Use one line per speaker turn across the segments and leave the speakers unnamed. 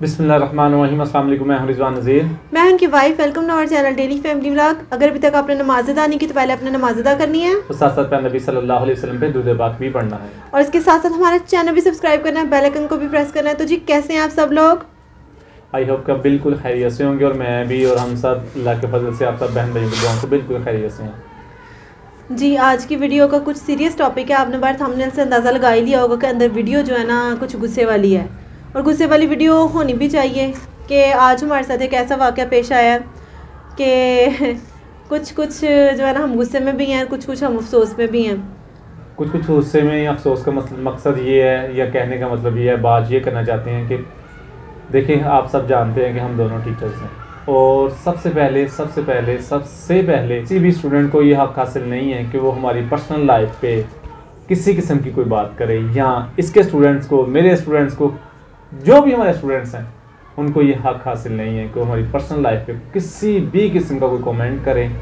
बिस्मिल्लाहिर्रहमानिर्रहीम। अस्सलाम वालेकुम मैं रिजवान नज़ीर।
मैं उनकी wife welcome to our channel daily family vlog अगर अभी तक आपने नमाज़ अदा नहीं की तो पहले अपने नमाज़ अदा करनी है।
तो साथ साथ नबी सल्लल्लाहु अलैहि वसल्लम पे दूध बात भी पढ़ना है।
और इसके साथ साथ हमारा चैनल भी सब्सक्राइब करना है बेल आइकन को भी प्रेस करना है। तो जी कैसे हैं आप सब लोग?
आई होप कि बिल्कुल खैरियत से होंगे और मैं भी और हम सब अल्लाह के फजल से आप सब बहन भाई दुआओं से बिल्कुल खैरियत से हैं।
जी आज की वीडियो का कुछ सीरियस टॉपिक है। आपने बार थंबनेल से अंदाज़ा लगा ही लिया होगा कि अंदर वीडियो जो है ना कुछ गुस्से वाली है। और गुस्से वाली वीडियो होनी भी चाहिए कि आज हमारे साथ एक ऐसा वाक़ पेश आया कि कुछ कुछ जो है ना, हम गुस्से में भी हैं कुछ कुछ हम अफसोस में भी हैं।
कुछ कुछ गुस्से में अफसोस का मकसद ये है या कहने का मतलब ये है, बात ये करना चाहते हैं कि देखिए, आप सब जानते हैं कि हम दोनों टीचर्स हैं। और सबसे पहले सबसे पहले सबसे पहले किसी भी स्टूडेंट को ये हक हासिल नहीं है कि वो हमारी पर्सनल लाइफ पे किसी किस्म की कोई बात करे या इसके स्टूडेंट्स को, मेरे स्टूडेंट्स को जो भी हमारे स्टूडेंट्स हैं उनको ये हक हासिल नहीं है कि हमारी पर्सनल लाइफ पे किसी भी किस्म का कोई कमेंट करें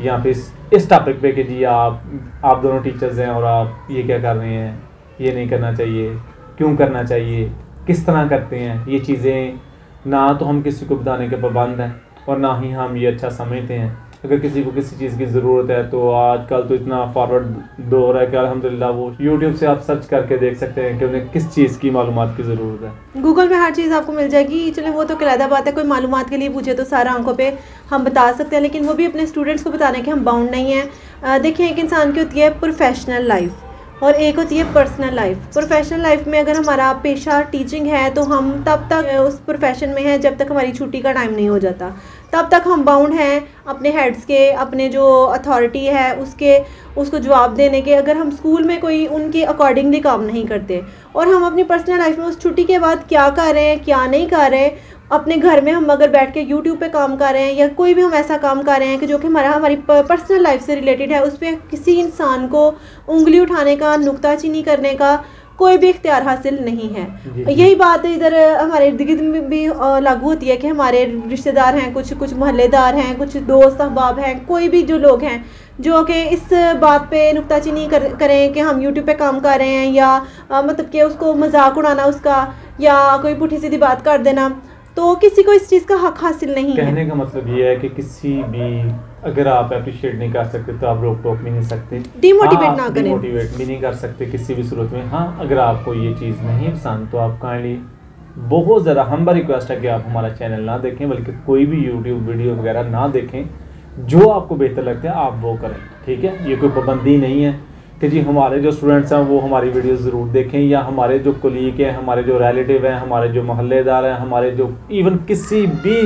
या फिर इस, इस टॉपिक पे कि जी आप आप दोनों टीचर्स हैं और आप ये क्या कर रहे हैं ये नहीं करना चाहिए क्यों करना चाहिए किस तरह करते हैं ये चीज़ें ना तो हम किसी को बताने के पाबंद हैं और ना ही हम ये अच्छा समझते हैं। अगर किसी को किसी चीज़ की ज़रूरत है तो आजकल तो इतना फॉरवर्ड दौर है कि अलहमदिल्ला वो यूट्यूब से आप सर्च करके देख सकते हैं कि उन्हें किस चीज़ की मालूम की ज़रूरत है।
गूगल में हर चीज़ आपको मिल जाएगी। चले वो तो कलादा बात है, कोई मालूम के लिए पूछे तो सारा आँखों पर हम बता सकते हैं, लेकिन वो भी अपने स्टूडेंट्स को बताने के हम बाउंड नहीं हैं। देखिए, एक इंसान की होती है प्रोफेशनल लाइफ और एक होती है पर्सनल लाइफ प्रोफेशनल लाइफ में अगर हमारा पेशा टीचिंग है तो हम तब तक उस प्रोफेशन में हैं जब तक हमारी छुट्टी का टाइम नहीं हो जाता। तब तक हम बाउंड हैं अपने हेड्स के, अपने जो अथॉरिटी है उसके, उसको जवाब देने के। अगर हम स्कूल में कोई उनके अकॉर्डिंगली काम नहीं करते और हम अपनी पर्सनल लाइफ में उस छुट्टी के बाद क्या कर रहे हैं, क्या नहीं कर रहे, अपने घर में हम अगर बैठ के यूट्यूब पे काम कर रहे हैं या कोई भी हम ऐसा काम कर रहे हैं कि जो कि हमारा, हमारी पर्सनल लाइफ से रिलेटेड है, उस पर किसी इंसान को उंगली उठाने का, नुकताचीनी करने का कोई भी इख्तियार हासिल नहीं है यही बात इधर हमारे इर्द गिर्द में भी लागू होती है कि हमारे रिश्तेदार हैं कुछ कुछ मोहल्लेदार हैं कुछ दोस्त अहबाब हैं कोई भी जो लोग हैं जो कि इस बात पे नुकताचीनी कर करें कि हम यूट्यूब पे काम कर रहे हैं या आ, मतलब कि उसको मज़ाक उड़ाना उसका या कोई पुठी सीधी बात कर देना तो किसी को इस चीज़ का हक हासिल नहीं
कहने है। का मतलब ये है कि किसी भी अगर आप अप्रिशिएट नहीं कर सकते तो आप रोक टोक भी नहीं सकते।
डिमोटिवेट हाँ, ना करें।
डिमोटिवेट भी नहीं कर सकते किसी भी सूरत में। हाँ अगर आपको ये चीज़ नहीं पसंद तो आप काइंडली बहुत ज़्यादा हम बार रिक्वेस्ट है कि आप हमारा चैनल ना देखें बल्कि कोई भी यूट्यूब वीडियो वगैरह ना देखें। जो आपको बेहतर लगता है आप वो करें। ठीक है? ये कोई पाबंदी नहीं है कि जी हमारे जो स्टूडेंट्स हैं वो हमारी वीडियो ज़रूर देखें या हमारे जो कोलीग हैं हमारे जो रिलेटिव हैं हमारे जो मोहल्लेदार हैं हमारे जो इवन किसी भी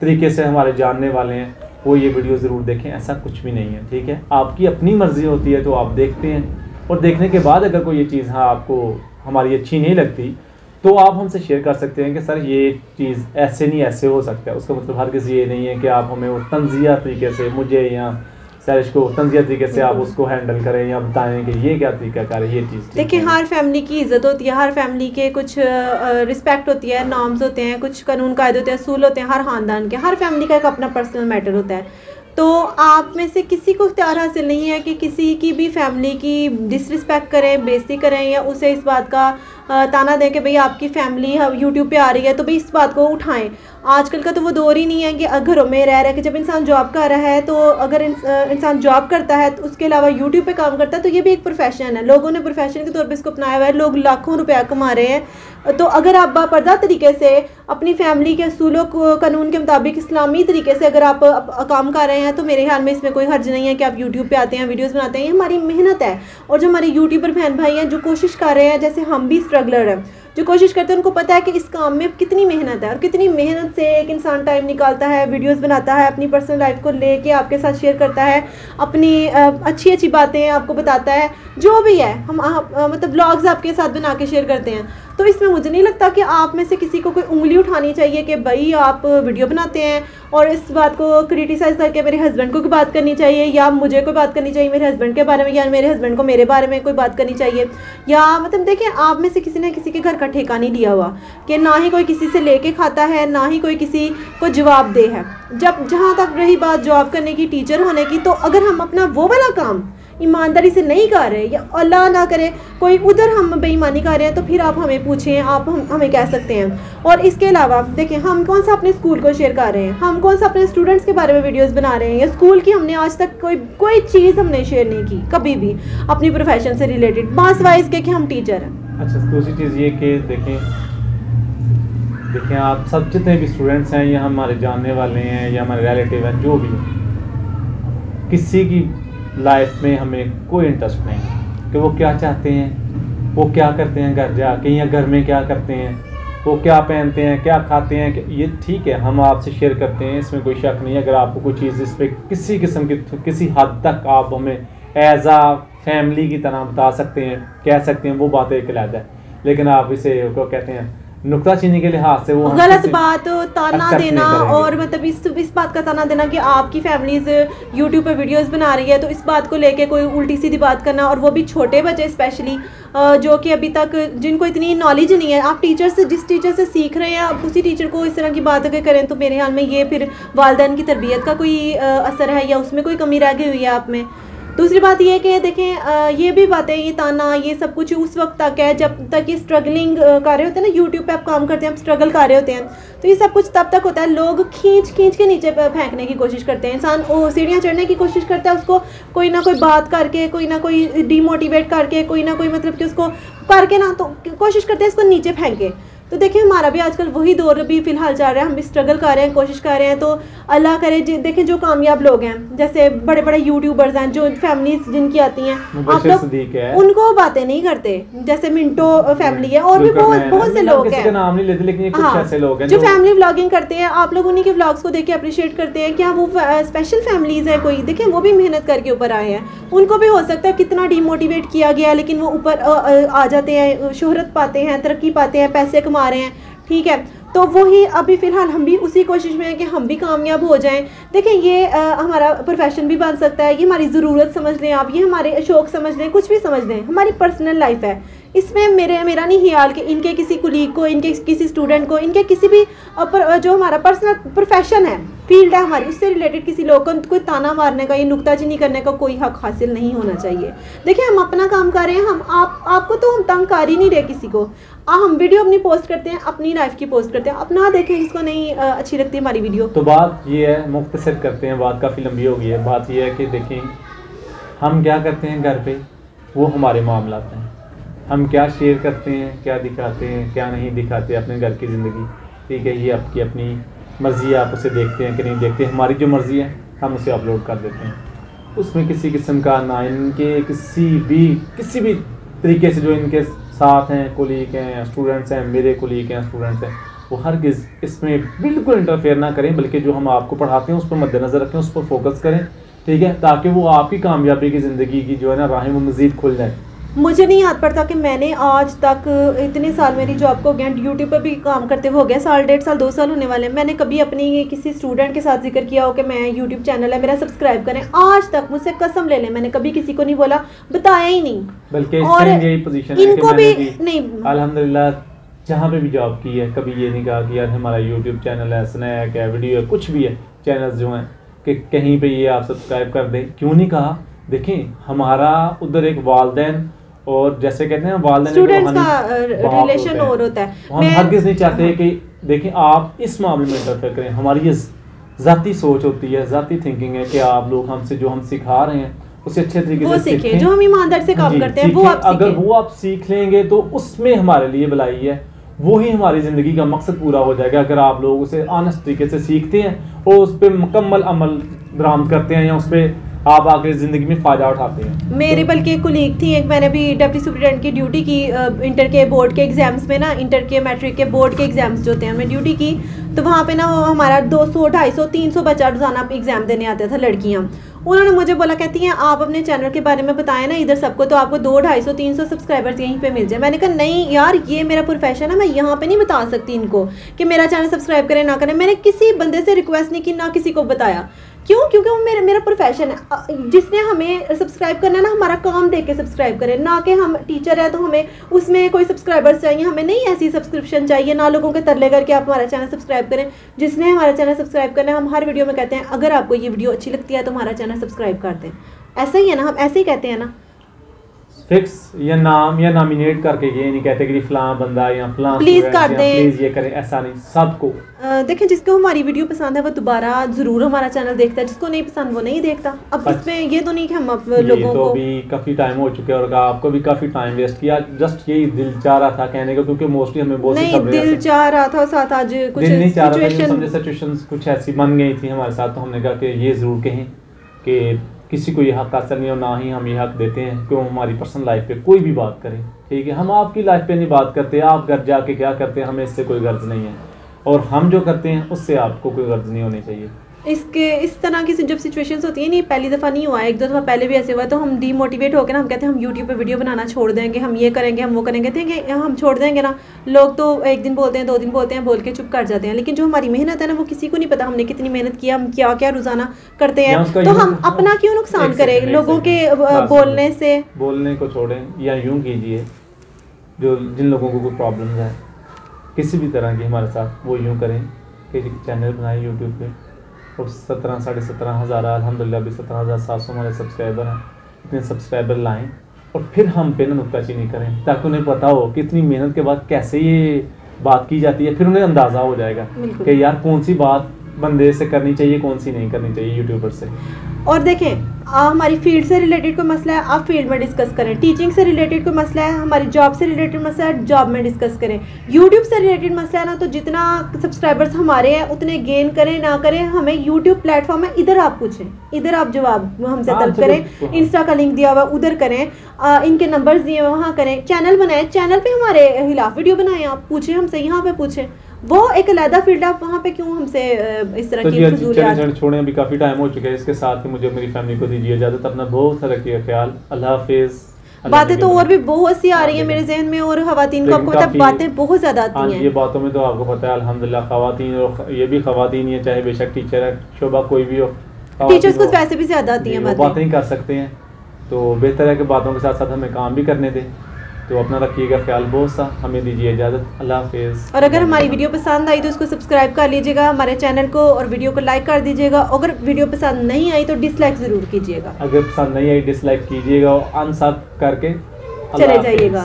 तरीके से हमारे जानने वाले हैं। वो ये वीडियो ज़रूर देखें, ऐसा कुछ भी नहीं है, ठीक है? आपकी अपनी मर्ज़ी होती है तो आप देखते हैं। और देखने के बाद अगर कोई ये चीज़ हाँ आपको, हमारी अच्छी नहीं लगती तो आप हमसे शेयर कर सकते हैं कि, सर, ये चीज़ ऐसे नहीं, ऐसे हो सकता है। उसका मतलब हर किसी ये नहीं है कि आप हमें वो तंजिया तरीके से, मुझे या सैरिश को तंजिया तरीके से आप उसको हैंडल करें या बताएँ कि ये क्या तरीका कर ये चीज़
देखिए हर फैमिली की इज़्ज़त होती है हर फैमिली के कुछ रिस्पेक्ट होती है नॉर्म्स होते हैं कुछ कानून कायदे होते हैं असूल होते हैं हर ख़ानदान के हर फैमिली का एक अपना पर्सनल मैटर होता है। तो आप में से किसी को इख्तियार हासिल नहीं है कि किसी की भी फैमिली की डिसरिस्पेक्ट करें बेइज्जती करें या उसे इस बात का ताना दें कि भाई आपकी फैमिली यूट्यूब पे आ रही है तो भाई इस बात को उठाएँ। आजकल का तो वो दौर ही नहीं है कि घरों में रह रहे कि जब इंसान जॉब कर रहा है तो अगर इंसान जॉब करता है तो उसके अलावा यूट्यूब पे काम करता है तो ये भी एक प्रोफेशन है। लोगों ने प्रोफेशन के तौर पे इसको अपनाया हुआ है, लोग लाखों रुपया कमा रहे हैं। तो अगर आप बापर्दा तरीके से अपनी फैमिली के असूलों को, कानून के मुताबिक इस्लामी तरीके से अगर आप काम कर रहे हैं तो मेरे ख्याल में इसमें कोई हर्ज नहीं है कि आप यूट्यूब पर आते हैं वीडियोज़ बनाते हैं। ये हमारी मेहनत है और जो हमारे यूट्यूबर बहन भाई हैं, जो कोशिश कर रहे हैं, जैसे हम भी स्ट्रगलर हैं। जो कोशिश करते हैं, उनको पता है कि इस काम में कितनी मेहनत है और कितनी मेहनत से एक इंसान टाइम निकालता है वीडियोस बनाता है, अपनी पर्सनल लाइफ को लेके आपके साथ शेयर करता है, अपनी अच्छी अच्छी बातें आपको बताता है, जो भी है, हम मतलब ब्लॉग्स आपके साथ बना के शेयर करते हैं। तो इसमें मुझे नहीं लगता कि आप में से किसी को कोई उंगली उठानी चाहिए कि भाई आप वीडियो बनाते हैं और इस बात को क्रिटिसाइज़ करके मेरे हस्बैंड को कोई बात करनी चाहिए, या मुझे कोई बात करनी चाहिए मेरे हस्बैंड के बारे में, या मेरे हस्बैंड को मेरे बारे में कोई बात करनी चाहिए। या मतलब देखिए, आप में से किसी ने किसी के घर का ठेका नहीं लिया हुआ कि ना ही कोई किसी से लेके खाता है, ना ही कोई किसी को जवाब दे है। जब जहाँ तक रही बात जॉब करने की टीचर होने की तो अगर हम अपना वो वाला काम ईमानदारी से नहीं कर रहे या अल्लाह ना करे, कोई उधर हम बेईमानी कर रहे हैं तो फिर आप हमें पूछें, आप हम, हमें कह सकते हैं। और इसके अलावा, देखिए, हम कौन सा अपने स्कूल को शेयर कर रहे हैं? हम कौन सा अपने स्टूडेंट्स के बारे में वीडियोस बना रहे हैं? या स्कूल की हमने आज तक कोई कोई चीज़ हमने शेयर नहीं की, कभी भी, अपनी प्रोफेशन से रिलेटेड मास वाइज के कि हम टीचर हैं।
अच्छा दूसरी चीज़ ये कि देखें देखें आप सब जितने भी स्टूडेंट्स हैं, या हमारे जानने वाले हैं, या हमारे रिलेटिव हैं, जो भी किसी की लाइफ में हमें कोई इंटरेस्ट नहीं। कि वो क्या चाहते हैं, वो क्या करते हैं घर जाके या घर में क्या करते हैं, वो क्या पहनते हैं, क्या खाते हैं ये ठीक है, हम आपसे शेयर करते हैं, इसमें कोई शक नहीं है। अगर आपको कोई चीज़ इस पर किसी किस्म की, किसी हद तक आप हमें एज आ फैमिली की तरह बता सकते हैं, कह सकते हैं, वो बात एक है। लेकिन आप इसे, क्या कहते हैं नुकता चीनी के लिहाज से वो
गलत बात ताना देना और मतलब इस इस बात का ताना देना कि आपकी फैमिलीज़ यूट्यूब पे वीडियोस बना रही है तो इस बात को लेके कोई उल्टी सीधी बात करना और वो भी छोटे बच्चे स्पेशली जो कि अभी तक जिनको इतनी नॉलेज नहीं है आप टीचर से जिस टीचर से सीख रहे हैं आप उसी टीचर को इस तरह की बात अगर करें तो मेरे ख्याल में ये फिर वालदेन की तरबियत का कोई असर है या उसमें कोई कमी रह गई हुई है आप में? दूसरी बात ये कि देखें ये भी बातें, ये ताना, ये सब कुछ उस वक्त तक है, जब तक ये स्ट्रगलिंग कर रहे होते हैं ना यूट्यूब पे आप काम करते हैं, आप स्ट्रगल कर रहे होते हैं तो ये सब कुछ तब तक होता है, लोग खींच खींच के नीचे फेंकने की कोशिश करते हैं। इंसान सीढ़ियाँ चढ़ने की कोशिश करता है, उसको कोई ना कोई बात करके, कोई ना कोई डीमोटिवेट करके, कोई ना कोई मतलब कि उसको करके ना तो कोशिश करते हैं इसको नीचे फेंके। तो देखिए हमारा भी आजकल वही दौर भी फ़िलहाल चल रहा है। हम भी स्ट्रगल कर रहे हैं कोशिश कर रहे हैं तो अल्लाह करे देखें जो कामयाब लोग हैं जैसे बड़े बड़े यूट्यूबर्स हैं जो फैमिलीज़ जिनकी आती हैं आप लोग उनको बातें नहीं करते जैसे मिंटो फैमिली है और भी बहुत बहुत से लोग हैं। हाँ जो फैमिली व्लॉगिंग करते हैं आप लोग उन्हीं के व्लॉग्स को देख के अप्रिशिएट करते हैं क्या वो स्पेशल फैमिलीज़ है कोई? देखिए वो भी मेहनत करके ऊपर आए हैं। उनको भी हो सकता है कितना डिमोटिवेट किया गया लेकिन वो ऊपर आ जाते हैं शोहरत पाते हैं तरक्की पाते हैं पैसे कमा कमा रहे हैं ठीक है? तो वही अभी फ़िलहाल हम भी उसी कोशिश में हैं कि हम भी कामयाब हो जाएँ। देखें ये आ, हमारा प्रोफेशन भी बन सकता है ये हमारी ज़रूरत समझ लें आप ये हमारे शौक समझ लें कुछ भी समझ लें हमारी पर्सनल लाइफ है। इसमें मेरे मेरा नहीं ख्याल कि इनके किसी कुलीग को इनके किसी स्टूडेंट को इनके किसी भी जो हमारा पर्सनल प्रोफेशन है फ़ील्ड है हमारी उससे रिलेटेड किसी लोग को कोई ताना मारने का या नुकताचीनी करने का कोई हक हासिल नहीं होना चाहिए। देखिए हम अपना काम कर रहे हैं हम आप आपको तो हम तंग कर ही नहीं रहे किसी को। आ, हम वीडियो अपनी पोस्ट करते हैं अपनी लाइफ की पोस्ट करते हैं। अपना देखें जिसको नहीं अच्छी लगती हमारी वीडियो
तो बात ये है मुख्तसर करते हैं बात काफ़ी लंबी हो गई है। बात ये है कि देखें हम क्या करते हैं घर पे? वो हमारे मामला हैं। हम क्या शेयर करते हैं, क्या दिखाते हैं, क्या नहीं दिखाते अपने घर की ज़िंदगी। ठीक है, ये आपकी अपनी मर्ज़ी है, आप उसे देखते हैं कि नहीं देखते हमारी जो मर्ज़ी है, हम उसे अपलोड कर देते हैं। उसमें किसी किस्म का ना इनके किसी भी किसी भी तरीके से जो इनके साथ हैं कोलीग हैं स्टूडेंट्स हैं, मेरे कोलीग हैं स्टूडेंट्स हैं, वो हर किस, इसमें बिल्कुल इंटरफेयर ना करें, बल्कि जो हम आपको पढ़ाते हैं, उस पर मद्देनज़र रखें, उस पर फोकस करें। ठीक है, ताकि वो आपकी कामयाबी की ज़िंदगी की जो है ना राहें वो मज़ीद खुल जाए।
मुझे नहीं याद पड़ता कि मैंने आज तक इतने साल मेरी जॉब को गया यूट्यूब पर भी काम करते हुए हो गया साल डेढ़ साल दो साल होने वाले मैंने कभी अपनी किसी स्टूडेंट के साथ ज़िक्र किया हो कि मैं यूट्यूब चैनल है मेरा सब्सक्राइब करें। आज तक मुझसे कसम ले लें मैंने कभी किसी को नहीं बोला बताया ही नहीं।
बल्कि और इनको भी नहीं। अलहमदिल्ला जहाँ पे भी जॉब की है कभी ये नहीं कहा कि यार हमारा यूट्यूब चैनल है स्नैक है वीडियो है कुछ भी है चैनल जो हैं कि कहीं पे ये आप सब्सक्राइब कर दें। क्यों नहीं कहा? देखें हमारा उधर एक वालदेन और जैसे कहते हैं वालदेन
स्टूडेंट्स का रिलेशन और होता है।
हम हर किस नहीं चाहते हाँ। कि देखें आप इस मामले में इंटरफेयर करें। हमारी ये ज़ाती सोच होती है ज़ाती थिंकिंग है कि आप लोग हमसे जो हम सिखा रहे हैं उसे अच्छे तरीके से सीखें
जो हम ईमानदार से काम करते हैं वो आप
अगर वो आप सीख लेंगे तो उसमें हमारे लिए भलाई है। वो ही हमारी ज़िंदगी का मकसद पूरा हो जाएगा। अगर आप लोग उसे ऑनेस्ट तरीके से सीखते हैं और उस पर मुकम्मल अमल बरामद करते हैं या उस पर आप आगे ज़िंदगी में फ़ायदा उठाते हैं?
मेरे बल्कि एक कुलीग थी एक मैंने भी डिप्टी सुप्रिटेंडेंट की ड्यूटी की इंटर के बोर्ड के एग्ज़ाम्स में ना इंटर के मैट्रिक के बोर्ड के एग्ज़ाम्स जो होते हैं मैं ड्यूटी की। तो वहाँ पे ना हमारा 200 250 300 बच्चा रोज़ाना एग्ज़ाम देने आते थे लड़कियाँ। उन्होंने मुझे बोला कहती हैं आप अपने चैनल के बारे में बताएँ ना इधर सबको तो आपको दो ढाई सौ तीन सौ सब्सक्राइबर्स यहीं पे मिल जाए। मैंने कहा नहीं यार ये मेरा प्रोफेशन है मैं यहाँ पे नहीं बता सकती इनको कि मेरा चैनल सब्सक्राइब करें ना करें। मैंने किसी बंदे से रिक्वेस्ट नहीं की ना किसी को बताया। क्यों? क्योंकि वो मेरा मेरा प्रोफेशन है। जिसने हमें सब्सक्राइब करना है ना, हमारा काम देख के सब्सक्राइब करें। ना कि हम टीचर हैं तो हमें उसमें कोई सब्सक्राइबर्स चाहिए, हमें नहीं ऐसी सब्सक्रिप्शन चाहिए, ना लोगों के तरले करके आप हमारा चैनल सब्सक्राइब करें। जिसने हमारा चैनल सब्सक्राइब करना है, हम हर वीडियो में कहते हैं, अगर आपको ये वीडियो अच्छी लगती है तो हमारा चैनल सब्सक्राइब कर दें। ऐसा ही है ना, हम ऐसे ही कहते हैं ना।
फिक्स या नाम या नॉमिनेट करके ये नहीं कहते कि फलां बंदा या फलां student
कर दें।
प्लीज़ ये करें ऐसा नहीं सबको।
देखें जिसको हमारी वीडियो पसंद है वो दोबारा ज़रूर हमारा चैनल देखता है। जिसको नहीं पसंद वो नहीं देखता। अब इसमें ये तो नहीं कि हम अब लोगों
तो
को
अभी काफ़ी टाइम हो चुका और आपको भी काफ़ी टाइम वेस्ट किया। जस्ट यही दिल चाह रहा था कहने का क्योंकि मोस्टली हमें बहुत
नहीं दिल चाह रहा था साथ आज कुछ सिचुएशन
सिचुएशंस कुछ ऐसी बन गई थी हमारे साथ तो हमने कहा कि ये ज़रूर कहें कि किसी को ये हक हासिल नहीं और ना ही हम ये हक देते हैं कि वो हमारी पर्सनल लाइफ पे कोई भी बात करें। ठीक है? हम आपकी लाइफ पे नहीं बात करते। आप घर जाके क्या करते हैं? हमें इससे कोई गर्ज नहीं है। और हम जो करते हैं, उससे आपको कोई गर्ज नहीं होनी चाहिए।
इसके इस तरह की जब सिचुएशंस होती है नहीं पहली दफ़ा नहीं हुआ है एक दो दफ़ा पहले भी ऐसे हुआ है तो हम डीमोटिवेट होकर ना हम कहते हैं हम यूट्यूब पे वीडियो बनाना छोड़ देंगे हम ये करेंगे हम वो करेंगे देंगे हम छोड़ देंगे ना। लोग तो एक दिन बोलते हैं दो दिन बोलते हैं बोल के चुप कर जाते हैं लेकिन जो हमारी मेहनत है ना वो किसी को नहीं पता हमने कितनी मेहनत किया हम क्या क्या रोज़ाना करते हैं तो हम अपना क्यों नुकसान करें लोगों के बोलने से।
बोलने को छोड़ें या यूँ कीजिए जो जिन लोगों को कोई प्रॉब्लम है किसी भी तरह की हमारे साथ वो यूँ करें कि चैनल बनाए यूट्यूब पे। और सत्रह साढ़े सत्रह हज़ार अलहमदिल्ला अभी सत्रह हज़ार सात सौ हमारे सब्सक्राइबर हैं। इतने सब्सक्राइबर लाएँ और फिर हम पे ना नुकताचीनी करें ताकि उन्हें पता हो कि इतनी मेहनत के बाद कैसे ये बात की जाती है फिर उन्हें अंदाज़ा हो जाएगा कि यार कौन सी बात बंदे से करनी चाहिए कौन सी नहीं करनी चाहिए यूट्यूबर से?
और देखें आ, हमारी फ़ील्ड से रिलेटेड कोई मसला है आप फ़ील्ड में डिस्कस करें। टीचिंग से रिलेटेड कोई मसला है हमारी जॉब से रिलेटेड मसला है जॉब में डिस्कस करें। यूट्यूब से रिलेटेड मसला है ना तो जितना सब्सक्राइबर्स हमारे हैं उतने गेन करें ना करें हमें यूट्यूब प्लेटफॉर्म है इधर आप पूछें। इधर आप जवाब हमसे
हाँ,
तलब करें। इंस्टा का लिंक दिया हुआ उधर करें। आ, इनके नंबर्स दिए हुए वहाँ करें। चैनल बनाएँ चैनल पर हमारे खिलाफ वीडियो बनाएँ आप पूछें हमसे यहाँ पर पूछें। वो एक अलहदा फ़ील्ड आप वहाँ पे क्यों हमसे इस तरह
तो
की
छोड़ें अभी काफ़ी टाइम हो चुका है इसके साथ ही मुझे मेरी फैमिली को दीजिए इजाज़त अपना बहुत सारा रखिए ख्याल अल्लाह हाफिज़
बातें तो और भी बहुत सी आ रही है
हाँ,
मेरे जहन में और खवातीन को आपको पता बातें बहुत ज़्यादा
हाँ
आती
ये बातों में तो आपको पता है अल्हम्दुलिल्लाह खवातीन और ये भी खातन है चाहे बेशक टीचर है शोभा कोई भी हो
टीचर्स को वैसे भी ज़्यादा आती हैं बातें।
कर सकते हैं। तो बेहतर है कि बातों के साथ साथ हमें काम भी करने दें। तो अपना रखिएगा ख्याल बहुत सा हमें दीजिए इजाज़त। अल्लाह हाफिज़।
और अगर हमारी वीडियो पसंद आई तो उसको सब्सक्राइब कर लीजिएगा हमारे चैनल को और वीडियो को लाइक कर दीजिएगा। अगर वीडियो पसंद नहीं आई तो डिसलाइक ज़रूर कीजिएगा।
अगर पसंद नहीं आई डिसलाइक कीजिएगा और अनसब करके।
चले जाइएगा।